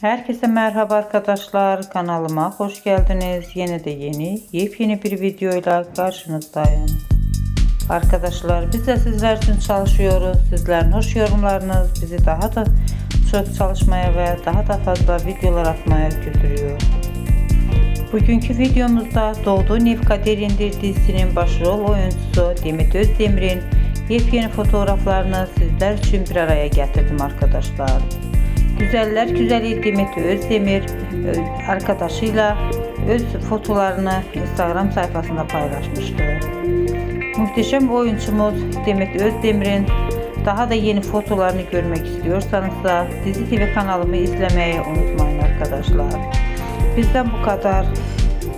Herkese merhaba arkadaşlar kanalıma hoş geldiniz. Yine de yeni yepyeni bir videoyla karşınızdayım. Arkadaşlar biz de sizler için çalışıyoruz. Sizlerin hoş yorumlarınız bizi daha da çok çalışmaya ve daha da fazla videolar atmaya götürüyor. Bugünkü videomuzda Doğduğun Ev Kaderindir dizisinin başrol oyuncusu Demet Özdemir'in yepyeni fotoğraflarını sizler için bir araya getirdim arkadaşlar. Güzeller Güzeli Demet Özdemir e, arkadaşıyla öz fotolarını Instagram sayfasında paylaşmıştı. Muhteşem oyuncumuz Demet Özdemir'in daha da yeni fotolarını görmek istiyorsanız da Dizi TV kanalımı izlemeyi unutmayın arkadaşlar. Bizden bu kadar.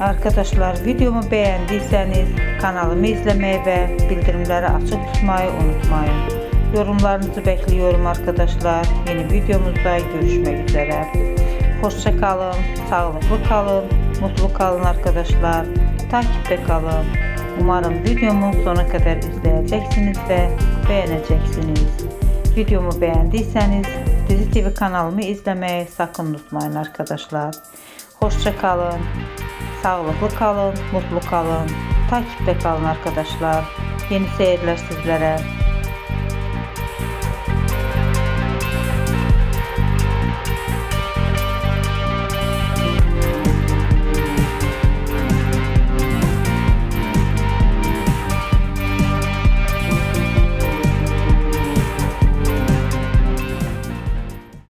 Arkadaşlar videomu beğendiyseniz kanalımı izlemeyi ve bildirimleri açık tutmayı unutmayın. Yorumlarınızı bekliyorum arkadaşlar. Yeni videomuzda görüşmek üzere. Hoşça kalın, sağlıklı kalın, mutlu kalın arkadaşlar. Takipte kalın. Umarım videomu sona kadar izleyeceksiniz ve beğeneceksiniz. Videomu beğendiyseniz Dizi TV kanalımı izlemeyi sakın unutmayın arkadaşlar. Hoşça kalın, sağlıklı kalın, mutlu kalın. Takipte kalın arkadaşlar. Yeni seyirler sizlere.